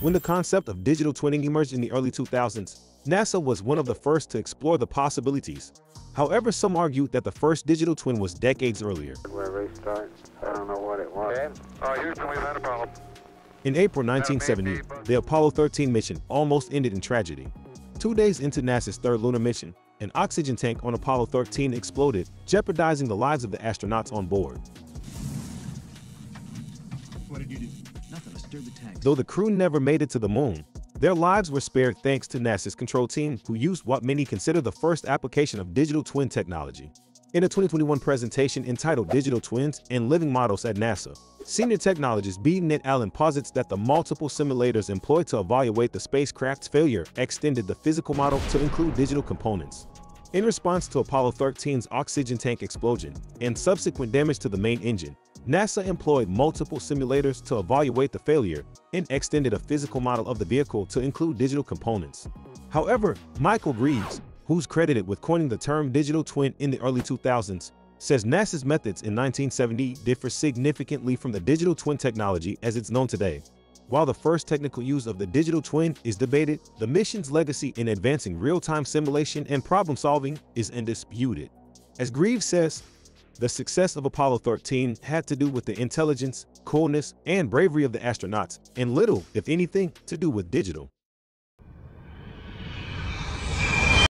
When the concept of digital twinning emerged in the early 2000s, NASA was one of the first to explore the possibilities. However, some argued that the first digital twin was decades earlier. Restart? I don't know what it was. Okay. Uh, Houston, we've had a problem. In April 1970, the Apollo 13 mission almost ended in tragedy. Two days into NASA's third lunar mission, an oxygen tank on Apollo 13 exploded, jeopardizing the lives of the astronauts on board. What did you do? Though the crew never made it to the moon, their lives were spared thanks to NASA's control team, who used what many consider the first application of digital twin technology. In a 2021 presentation entitled Digital Twins and Living Models at NASA, senior technologist B. Dannette Allen posits that the multiple simulators employed to evaluate the spacecraft's failure extended the physical model to include digital components. In response to Apollo 13's oxygen tank explosion and subsequent damage to the main engine, NASA employed multiple simulators to evaluate the failure and extended a physical model of the vehicle to include digital components. However, Michael Grieves, who's credited with coining the term digital twin in the early 2000s, says NASA's methods in 1970 differ significantly from the digital twin technology as it's known today. While the first technical use of the digital twin is debated, the mission's legacy in advancing real-time simulation and problem solving is undisputed. As Grieves says, the success of Apollo 13 had to do with the intelligence, coolness, and bravery of the astronauts, and little, if anything, to do with digital.